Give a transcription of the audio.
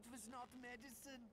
That was not medicine.